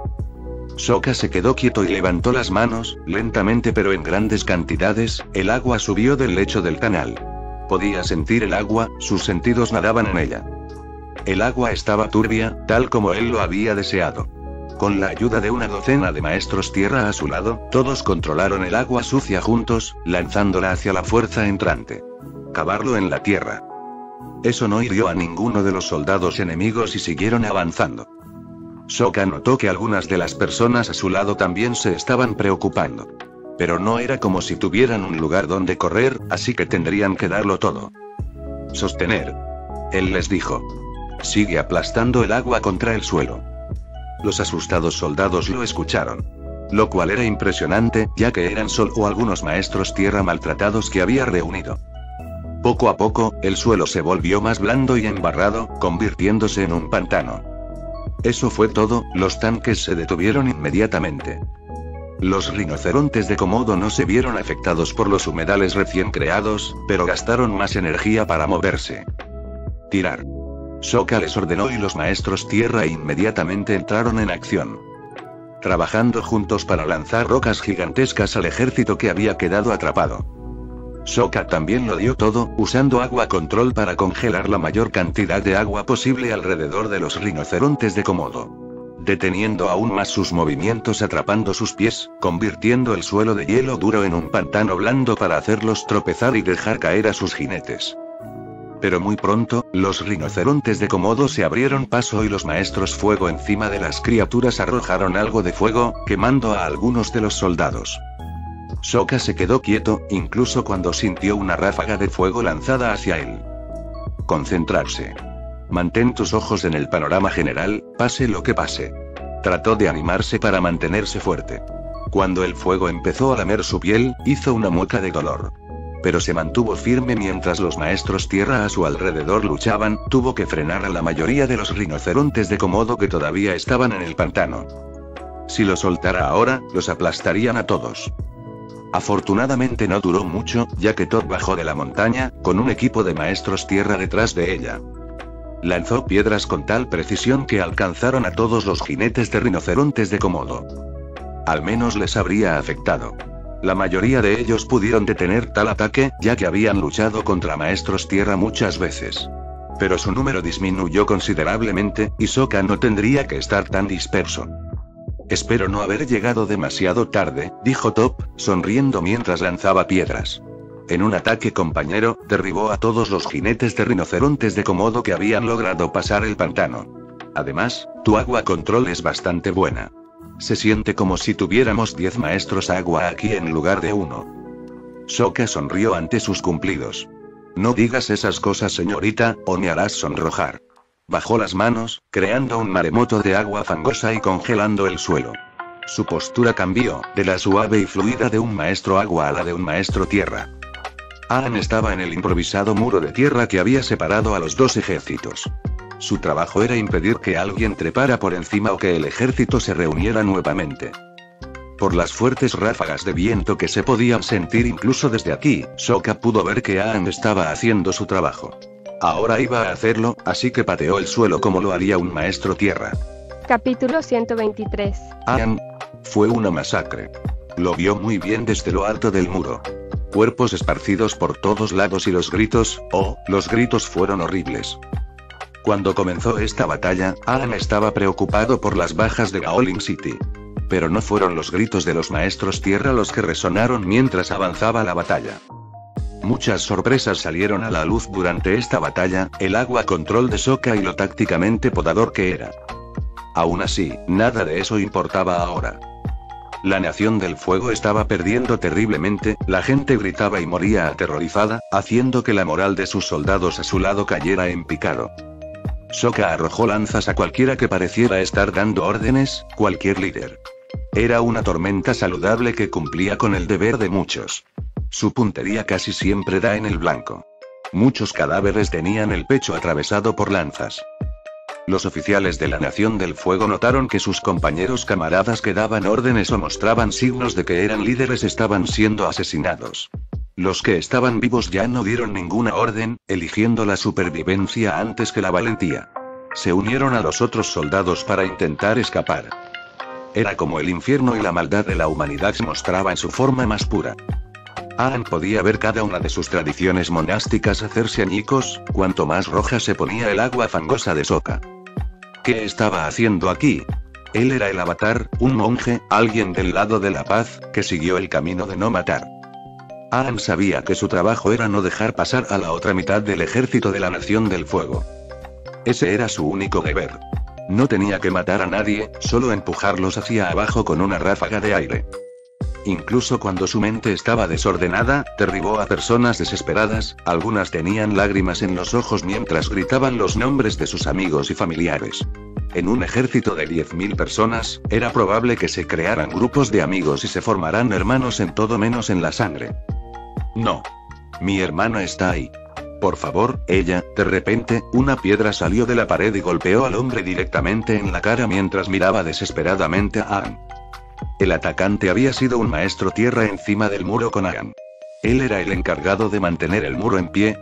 A: Soka se quedó quieto y levantó las manos, lentamente pero en grandes cantidades, el agua subió del lecho del canal. Podía sentir el agua, sus sentidos nadaban en ella. El agua estaba turbia, tal como él lo había deseado. Con la ayuda de una docena de maestros tierra a su lado, todos controlaron el agua sucia juntos, lanzándola hacia la fuerza entrante. Cavarlo en la tierra. Eso no hirió a ninguno de los soldados enemigos y siguieron avanzando. Soka notó que algunas de las personas a su lado también se estaban preocupando. Pero no era como si tuvieran un lugar donde correr, así que tendrían que darlo todo. Sostener. Él les dijo. Sigue aplastando el agua contra el suelo. Los asustados soldados lo escucharon. Lo cual era impresionante, ya que eran solo algunos maestros tierra maltratados que había reunido. Poco a poco, el suelo se volvió más blando y embarrado, convirtiéndose en un pantano. Eso fue todo, los tanques se detuvieron inmediatamente. Los rinocerontes de Komodo no se vieron afectados por los humedales recién creados, pero gastaron más energía para moverse. Tirar. Soka les ordenó y los maestros tierra inmediatamente entraron en acción. Trabajando juntos para lanzar rocas gigantescas al ejército que había quedado atrapado. Soka también lo dio todo, usando agua control para congelar la mayor cantidad de agua posible alrededor de los rinocerontes de Komodo. Deteniendo aún más sus movimientos atrapando sus pies, convirtiendo el suelo de hielo duro en un pantano blando para hacerlos tropezar y dejar caer a sus jinetes. Pero muy pronto, los rinocerontes de Komodo se abrieron paso y los maestros fuego encima de las criaturas arrojaron algo de fuego, quemando a algunos de los soldados. Soka se quedó quieto, incluso cuando sintió una ráfaga de fuego lanzada hacia él. concentrarse. Mantén tus ojos en el panorama general, pase lo que pase. Trató de animarse para mantenerse fuerte. Cuando el fuego empezó a lamer su piel, hizo una mueca de dolor. Pero se mantuvo firme mientras los maestros tierra a su alrededor luchaban, tuvo que frenar a la mayoría de los rinocerontes de Komodo que todavía estaban en el pantano. Si lo soltara ahora, los aplastarían a todos. Afortunadamente no duró mucho, ya que Todd bajó de la montaña, con un equipo de maestros tierra detrás de ella. Lanzó piedras con tal precisión que alcanzaron a todos los jinetes de rinocerontes de Komodo. Al menos les habría afectado. La mayoría de ellos pudieron detener tal ataque, ya que habían luchado contra maestros tierra muchas veces. Pero su número disminuyó considerablemente, y Sokka no tendría que estar tan disperso. Espero no haber llegado demasiado tarde, dijo Top, sonriendo mientras lanzaba piedras. En un ataque compañero, derribó a todos los jinetes de rinocerontes de Komodo que habían logrado pasar el pantano. Además, tu agua control es bastante buena. Se siente como si tuviéramos 10 maestros agua aquí en lugar de uno. Soka sonrió ante sus cumplidos. No digas esas cosas, señorita, o me harás sonrojar. Bajó las manos, creando un maremoto de agua fangosa y congelando el suelo. Su postura cambió, de la suave y fluida de un maestro agua a la de un maestro tierra. Aang estaba en el improvisado muro de tierra que había separado a los dos ejércitos. Su trabajo era impedir que alguien trepara por encima o que el ejército se reuniera nuevamente. Por las fuertes ráfagas de viento que se podían sentir incluso desde aquí, Sokka pudo ver que Aang estaba haciendo su trabajo. Ahora iba a hacerlo, así que pateó el suelo como lo haría un maestro tierra.
B: Capítulo 123.
A: Aang. Fue una masacre. Lo vio muy bien desde lo alto del muro cuerpos esparcidos por todos lados y los gritos, oh, los gritos fueron horribles. Cuando comenzó esta batalla, Alan estaba preocupado por las bajas de Gaoling City. Pero no fueron los gritos de los maestros tierra los que resonaron mientras avanzaba la batalla. Muchas sorpresas salieron a la luz durante esta batalla, el agua control de Soka y lo tácticamente podador que era. Aún así, nada de eso importaba ahora. La Nación del Fuego estaba perdiendo terriblemente, la gente gritaba y moría aterrorizada, haciendo que la moral de sus soldados a su lado cayera en picado. Soka arrojó lanzas a cualquiera que pareciera estar dando órdenes, cualquier líder. Era una tormenta saludable que cumplía con el deber de muchos. Su puntería casi siempre da en el blanco. Muchos cadáveres tenían el pecho atravesado por lanzas. Los oficiales de la Nación del Fuego notaron que sus compañeros camaradas que daban órdenes o mostraban signos de que eran líderes estaban siendo asesinados. Los que estaban vivos ya no dieron ninguna orden, eligiendo la supervivencia antes que la valentía. Se unieron a los otros soldados para intentar escapar. Era como el infierno y la maldad de la humanidad se mostraba en su forma más pura. Aang podía ver cada una de sus tradiciones monásticas hacerse añicos, cuanto más roja se ponía el agua fangosa de Soka. ¿Qué estaba haciendo aquí? Él era el avatar, un monje, alguien del lado de la paz, que siguió el camino de no matar. Aang sabía que su trabajo era no dejar pasar a la otra mitad del ejército de la Nación del Fuego. Ese era su único deber. No tenía que matar a nadie, solo empujarlos hacia abajo con una ráfaga de aire. Incluso cuando su mente estaba desordenada, derribó a personas desesperadas, algunas tenían lágrimas en los ojos mientras gritaban los nombres de sus amigos y familiares. En un ejército de 10.000 personas, era probable que se crearan grupos de amigos y se formaran hermanos en todo menos en la sangre. No. Mi hermano está ahí. Por favor, ella, de repente, una piedra salió de la pared y golpeó al hombre directamente en la cara mientras miraba desesperadamente a Anne. El atacante había sido un maestro tierra encima del muro con Aang. Él era el encargado de mantener el muro en pie.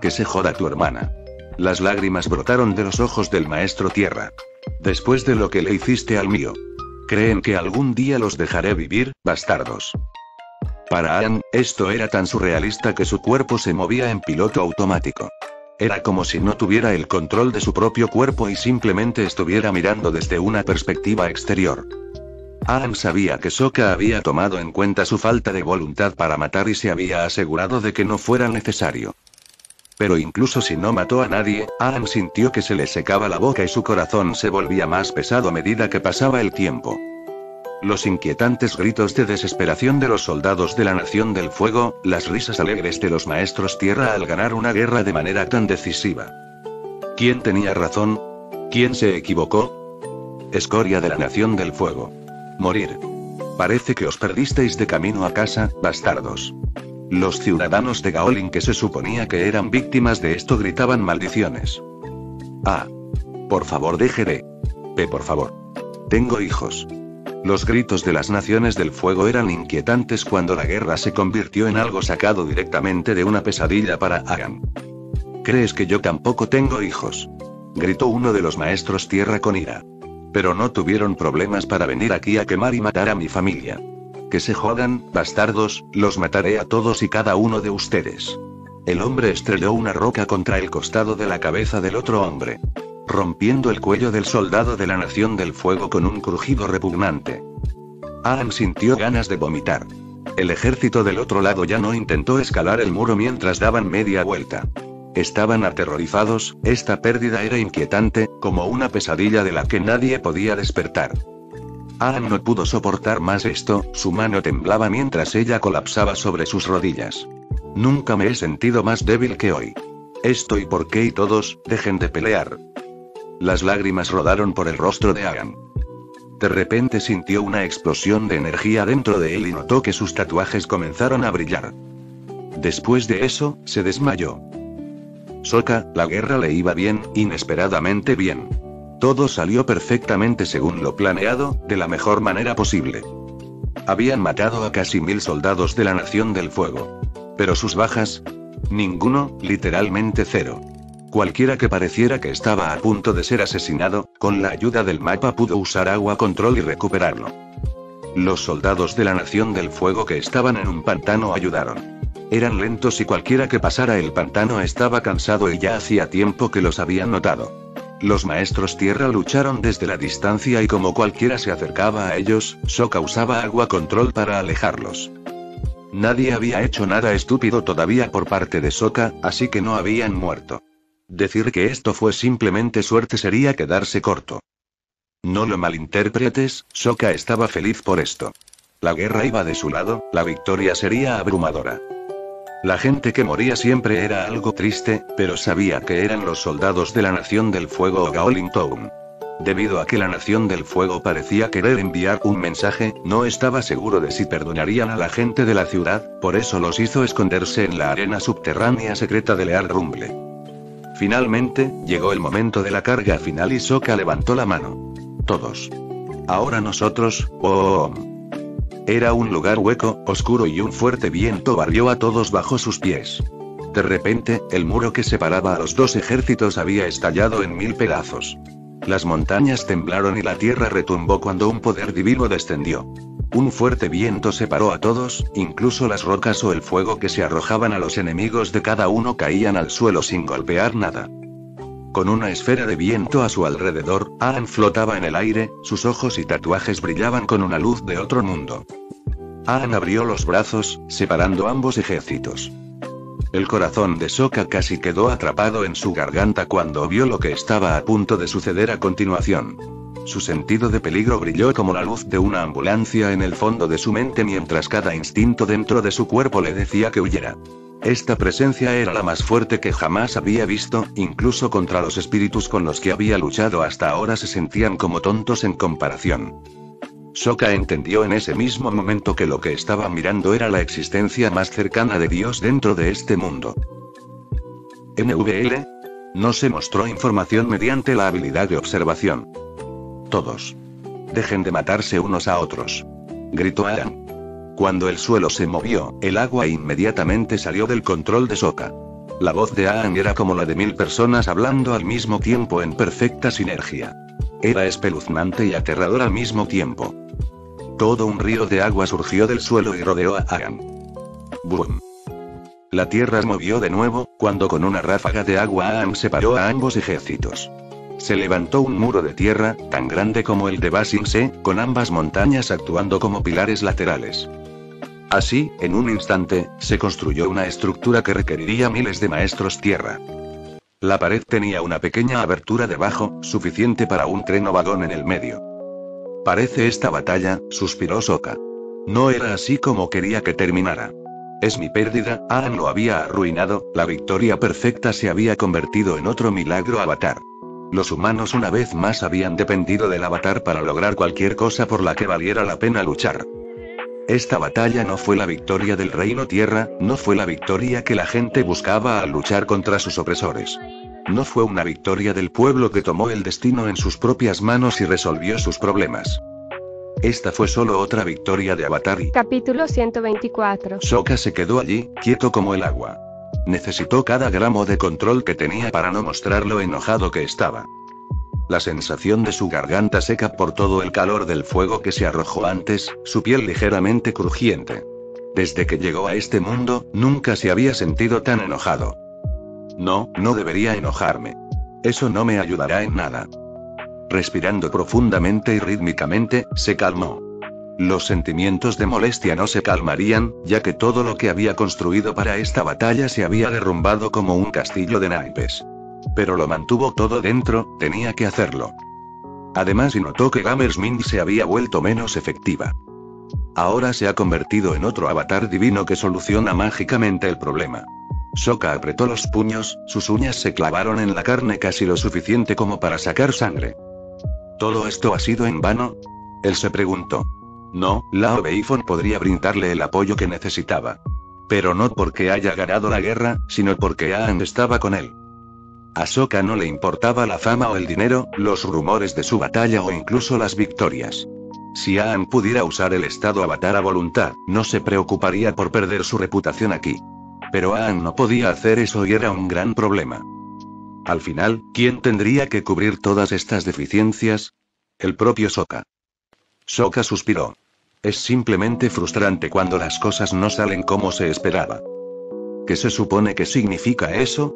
A: Que se joda tu hermana. Las lágrimas brotaron de los ojos del maestro tierra. Después de lo que le hiciste al mío. ¿Creen que algún día los dejaré vivir, bastardos? Para Aang, esto era tan surrealista que su cuerpo se movía en piloto automático. Era como si no tuviera el control de su propio cuerpo y simplemente estuviera mirando desde una perspectiva exterior. Aang sabía que Sokka había tomado en cuenta su falta de voluntad para matar y se había asegurado de que no fuera necesario. Pero incluso si no mató a nadie, Aang sintió que se le secaba la boca y su corazón se volvía más pesado a medida que pasaba el tiempo. Los inquietantes gritos de desesperación de los soldados de la Nación del Fuego, las risas alegres de los maestros tierra al ganar una guerra de manera tan decisiva. ¿Quién tenía razón? ¿Quién se equivocó? Escoria de la Nación del Fuego. Morir. Parece que os perdisteis de camino a casa, bastardos. Los ciudadanos de Gaolin que se suponía que eran víctimas de esto gritaban maldiciones. Ah. Por favor, deje de. P, por favor. Tengo hijos. Los gritos de las naciones del fuego eran inquietantes cuando la guerra se convirtió en algo sacado directamente de una pesadilla para Agan. ¿Crees que yo tampoco tengo hijos? Gritó uno de los maestros tierra con ira. Pero no tuvieron problemas para venir aquí a quemar y matar a mi familia. Que se jodan, bastardos, los mataré a todos y cada uno de ustedes. El hombre estrelló una roca contra el costado de la cabeza del otro hombre rompiendo el cuello del soldado de la Nación del Fuego con un crujido repugnante. Aang sintió ganas de vomitar. El ejército del otro lado ya no intentó escalar el muro mientras daban media vuelta. Estaban aterrorizados, esta pérdida era inquietante, como una pesadilla de la que nadie podía despertar. Aang no pudo soportar más esto, su mano temblaba mientras ella colapsaba sobre sus rodillas. Nunca me he sentido más débil que hoy. Esto y por qué y todos, dejen de pelear. Las lágrimas rodaron por el rostro de Agan. De repente sintió una explosión de energía dentro de él y notó que sus tatuajes comenzaron a brillar. Después de eso, se desmayó. Soka, la guerra le iba bien, inesperadamente bien. Todo salió perfectamente según lo planeado, de la mejor manera posible. Habían matado a casi mil soldados de la Nación del Fuego. Pero sus bajas? Ninguno, literalmente cero. Cualquiera que pareciera que estaba a punto de ser asesinado, con la ayuda del mapa pudo usar agua control y recuperarlo. Los soldados de la Nación del Fuego que estaban en un pantano ayudaron. Eran lentos y cualquiera que pasara el pantano estaba cansado y ya hacía tiempo que los habían notado. Los maestros tierra lucharon desde la distancia y como cualquiera se acercaba a ellos, Sokka usaba agua control para alejarlos. Nadie había hecho nada estúpido todavía por parte de Sokka, así que no habían muerto. Decir que esto fue simplemente suerte sería quedarse corto. No lo malinterpretes, Soka estaba feliz por esto. La guerra iba de su lado, la victoria sería abrumadora. La gente que moría siempre era algo triste, pero sabía que eran los soldados de la Nación del Fuego o Gaoling Town. Debido a que la Nación del Fuego parecía querer enviar un mensaje, no estaba seguro de si perdonarían a la gente de la ciudad, por eso los hizo esconderse en la arena subterránea secreta de Lear Rumble. Finalmente, llegó el momento de la carga final y Soka levantó la mano. Todos. Ahora nosotros, oh, Era un lugar hueco, oscuro y un fuerte viento barrió a todos bajo sus pies. De repente, el muro que separaba a los dos ejércitos había estallado en mil pedazos. Las montañas temblaron y la tierra retumbó cuando un poder divino descendió. Un fuerte viento separó a todos, incluso las rocas o el fuego que se arrojaban a los enemigos de cada uno caían al suelo sin golpear nada. Con una esfera de viento a su alrededor, Aang flotaba en el aire, sus ojos y tatuajes brillaban con una luz de otro mundo. Aang abrió los brazos, separando ambos ejércitos. El corazón de Sokka casi quedó atrapado en su garganta cuando vio lo que estaba a punto de suceder a continuación. Su sentido de peligro brilló como la luz de una ambulancia en el fondo de su mente mientras cada instinto dentro de su cuerpo le decía que huyera. Esta presencia era la más fuerte que jamás había visto, incluso contra los espíritus con los que había luchado hasta ahora se sentían como tontos en comparación. Soka entendió en ese mismo momento que lo que estaba mirando era la existencia más cercana de Dios dentro de este mundo. NVL. No se mostró información mediante la habilidad de observación todos. Dejen de matarse unos a otros. Gritó Aang. Cuando el suelo se movió, el agua inmediatamente salió del control de Soka. La voz de Aang era como la de mil personas hablando al mismo tiempo en perfecta sinergia. Era espeluznante y aterrador al mismo tiempo. Todo un río de agua surgió del suelo y rodeó a Aang. ¡Boom! La tierra se movió de nuevo, cuando con una ráfaga de agua Aang separó a ambos ejércitos. Se levantó un muro de tierra, tan grande como el de Basingse, con ambas montañas actuando como pilares laterales. Así, en un instante, se construyó una estructura que requeriría miles de maestros tierra. La pared tenía una pequeña abertura debajo, suficiente para un tren o vagón en el medio. Parece esta batalla, suspiró Soka. No era así como quería que terminara. Es mi pérdida, Aang lo había arruinado, la victoria perfecta se había convertido en otro milagro avatar. Los humanos una vez más habían dependido del avatar para lograr cualquier cosa por la que valiera la pena luchar. Esta batalla no fue la victoria del Reino Tierra, no fue la victoria que la gente buscaba al luchar contra sus opresores. No fue una victoria del pueblo que tomó el destino en sus propias manos y resolvió sus problemas. Esta fue solo otra victoria de Avatar y...
B: Capítulo 124.
A: Sokka se quedó allí, quieto como el agua. Necesitó cada gramo de control que tenía para no mostrar lo enojado que estaba. La sensación de su garganta seca por todo el calor del fuego que se arrojó antes, su piel ligeramente crujiente. Desde que llegó a este mundo, nunca se había sentido tan enojado. No, no debería enojarme. Eso no me ayudará en nada. Respirando profundamente y rítmicamente, se calmó. Los sentimientos de molestia no se calmarían, ya que todo lo que había construido para esta batalla se había derrumbado como un castillo de naipes. Pero lo mantuvo todo dentro, tenía que hacerlo. Además y notó que Gamersmind se había vuelto menos efectiva. Ahora se ha convertido en otro avatar divino que soluciona mágicamente el problema. Soka apretó los puños, sus uñas se clavaron en la carne casi lo suficiente como para sacar sangre. ¿Todo esto ha sido en vano? Él se preguntó. No, Lao Beifon podría brindarle el apoyo que necesitaba. Pero no porque haya ganado la guerra, sino porque Aang estaba con él. A Sokka no le importaba la fama o el dinero, los rumores de su batalla o incluso las victorias. Si Aang pudiera usar el estado avatar a voluntad, no se preocuparía por perder su reputación aquí. Pero Aang no podía hacer eso y era un gran problema. Al final, ¿quién tendría que cubrir todas estas deficiencias? El propio Sokka. Sokka suspiró. Es simplemente frustrante cuando las cosas no salen como se esperaba. ¿Qué se supone que significa eso?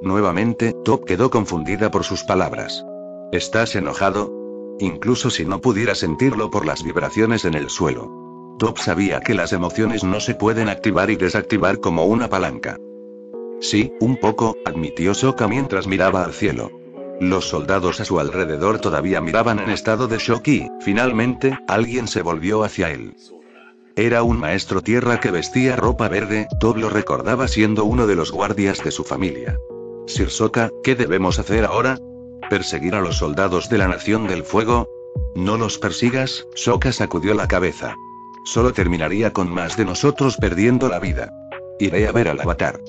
A: Nuevamente, Top quedó confundida por sus palabras. ¿Estás enojado? Incluso si no pudiera sentirlo por las vibraciones en el suelo. Top sabía que las emociones no se pueden activar y desactivar como una palanca. Sí, un poco, admitió Soka mientras miraba al cielo. Los soldados a su alrededor todavía miraban en estado de shock y, finalmente, alguien se volvió hacia él. Era un maestro tierra que vestía ropa verde, Tob lo recordaba siendo uno de los guardias de su familia. Sir Soka, ¿qué debemos hacer ahora? ¿Perseguir a los soldados de la Nación del Fuego? No los persigas, Soka sacudió la cabeza. Solo terminaría con más de nosotros perdiendo la vida. Iré a ver al avatar.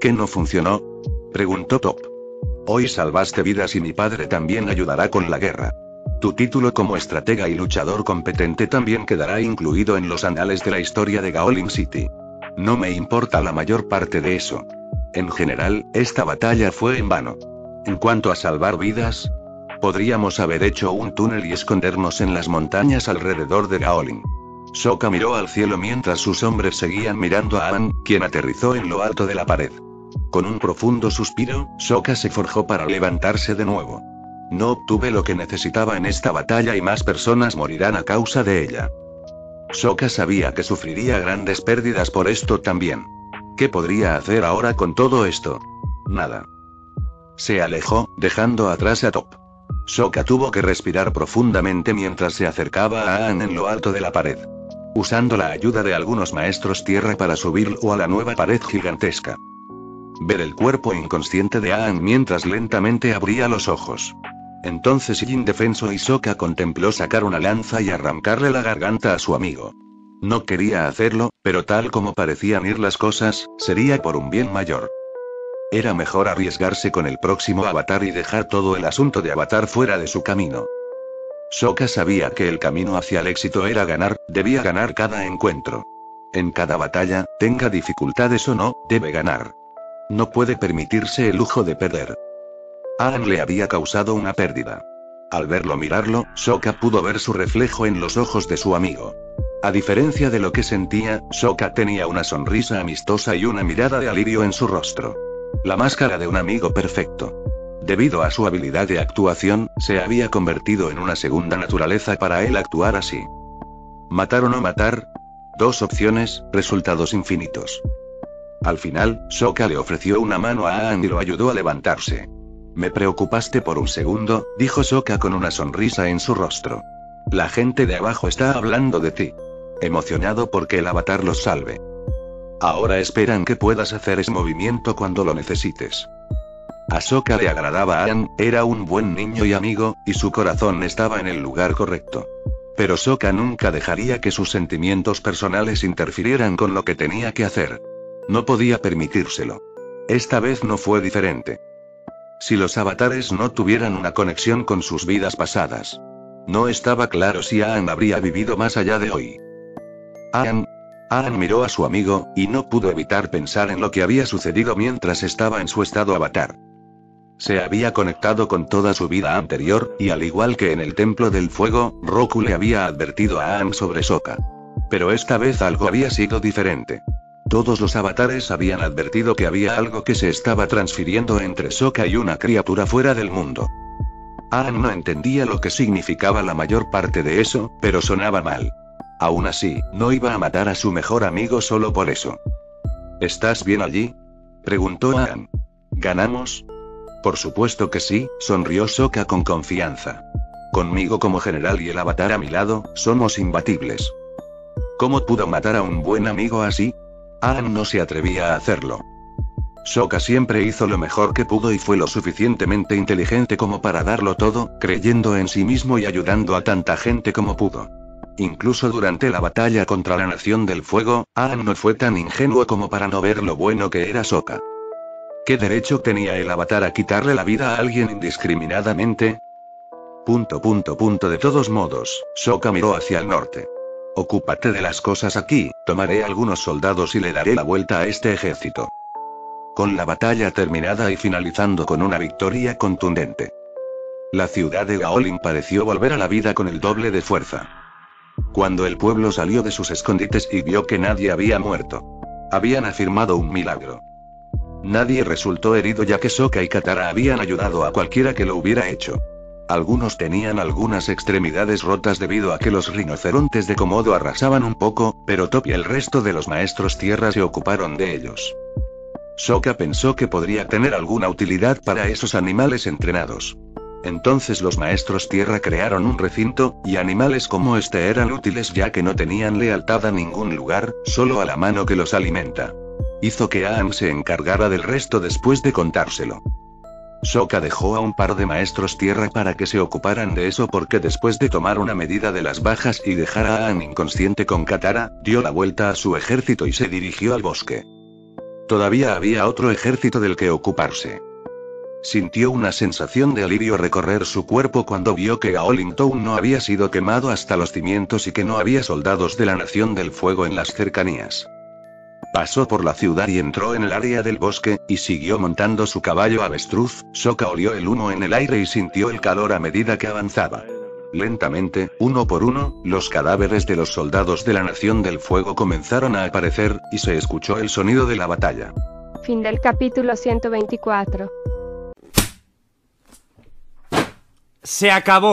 A: ¿Qué no funcionó? Preguntó Top. Hoy salvaste vidas y mi padre también ayudará con la guerra. Tu título como estratega y luchador competente también quedará incluido en los anales de la historia de Gaoling City. No me importa la mayor parte de eso. En general, esta batalla fue en vano. En cuanto a salvar vidas, podríamos haber hecho un túnel y escondernos en las montañas alrededor de Gaoling. Soka miró al cielo mientras sus hombres seguían mirando a An, quien aterrizó en lo alto de la pared. Con un profundo suspiro, Sokka se forjó para levantarse de nuevo. No obtuve lo que necesitaba en esta batalla y más personas morirán a causa de ella. Sokka sabía que sufriría grandes pérdidas por esto también. ¿Qué podría hacer ahora con todo esto? Nada. Se alejó, dejando atrás a Top. Sokka tuvo que respirar profundamente mientras se acercaba a Aang en lo alto de la pared. Usando la ayuda de algunos maestros tierra para subirlo a la nueva pared gigantesca. Ver el cuerpo inconsciente de Aang mientras lentamente abría los ojos. Entonces indefenso Isoka contempló sacar una lanza y arrancarle la garganta a su amigo. No quería hacerlo, pero tal como parecían ir las cosas, sería por un bien mayor. Era mejor arriesgarse con el próximo avatar y dejar todo el asunto de avatar fuera de su camino. Soka sabía que el camino hacia el éxito era ganar, debía ganar cada encuentro. En cada batalla, tenga dificultades o no, debe ganar. No puede permitirse el lujo de perder. Aang le había causado una pérdida. Al verlo mirarlo, Sokka pudo ver su reflejo en los ojos de su amigo. A diferencia de lo que sentía, Sokka tenía una sonrisa amistosa y una mirada de alivio en su rostro. La máscara de un amigo perfecto. Debido a su habilidad de actuación, se había convertido en una segunda naturaleza para él actuar así. Matar o no matar. Dos opciones, resultados infinitos. Al final, Sokka le ofreció una mano a Aang y lo ayudó a levantarse. Me preocupaste por un segundo, dijo Sokka con una sonrisa en su rostro. La gente de abajo está hablando de ti. Emocionado porque el avatar los salve. Ahora esperan que puedas hacer ese movimiento cuando lo necesites. A Sokka le agradaba a Aang, era un buen niño y amigo, y su corazón estaba en el lugar correcto. Pero Sokka nunca dejaría que sus sentimientos personales interfirieran con lo que tenía que hacer. No podía permitírselo. Esta vez no fue diferente. Si los avatares no tuvieran una conexión con sus vidas pasadas. No estaba claro si Aang habría vivido más allá de hoy. Aang. Aang miró a su amigo, y no pudo evitar pensar en lo que había sucedido mientras estaba en su estado avatar. Se había conectado con toda su vida anterior, y al igual que en el Templo del Fuego, Roku le había advertido a Aang sobre Sokka. Pero esta vez algo había sido diferente. Todos los avatares habían advertido que había algo que se estaba transfiriendo entre Sokka y una criatura fuera del mundo. Aang no entendía lo que significaba la mayor parte de eso, pero sonaba mal. Aún así, no iba a matar a su mejor amigo solo por eso. ¿Estás bien allí? preguntó Aang. ¿Ganamos? Por supuesto que sí, sonrió Sokka con confianza. Conmigo como general y el avatar a mi lado, somos imbatibles. ¿Cómo pudo matar a un buen amigo así? Aang no se atrevía a hacerlo. Sokka siempre hizo lo mejor que pudo y fue lo suficientemente inteligente como para darlo todo, creyendo en sí mismo y ayudando a tanta gente como pudo. Incluso durante la batalla contra la Nación del Fuego, Aang no fue tan ingenuo como para no ver lo bueno que era Sokka. ¿Qué derecho tenía el avatar a quitarle la vida a alguien indiscriminadamente? Punto punto punto de todos modos, Sokka miró hacia el norte. Ocúpate de las cosas aquí, tomaré algunos soldados y le daré la vuelta a este ejército. Con la batalla terminada y finalizando con una victoria contundente. La ciudad de Gaolin pareció volver a la vida con el doble de fuerza. Cuando el pueblo salió de sus escondites y vio que nadie había muerto. Habían afirmado un milagro. Nadie resultó herido ya que Sokka y Katara habían ayudado a cualquiera que lo hubiera hecho. Algunos tenían algunas extremidades rotas debido a que los rinocerontes de Komodo arrasaban un poco, pero Top y el resto de los maestros tierra se ocuparon de ellos. Sokka pensó que podría tener alguna utilidad para esos animales entrenados. Entonces los maestros tierra crearon un recinto, y animales como este eran útiles ya que no tenían lealtad a ningún lugar, solo a la mano que los alimenta. Hizo que Aang se encargara del resto después de contárselo. Sokka dejó a un par de maestros tierra para que se ocuparan de eso porque después de tomar una medida de las bajas y dejar a Aang inconsciente con Katara, dio la vuelta a su ejército y se dirigió al bosque. Todavía había otro ejército del que ocuparse. Sintió una sensación de alivio recorrer su cuerpo cuando vio que Gaoling Town no había sido quemado hasta los cimientos y que no había soldados de la Nación del Fuego en las cercanías. Pasó por la ciudad y entró en el área del bosque, y siguió montando su caballo avestruz, Sokka olió el humo en el aire y sintió el calor a medida que avanzaba. Lentamente, uno por uno, los cadáveres de los soldados de la Nación del Fuego comenzaron a aparecer, y se escuchó el sonido de la batalla.
B: Fin del capítulo 124.
C: Se acabó.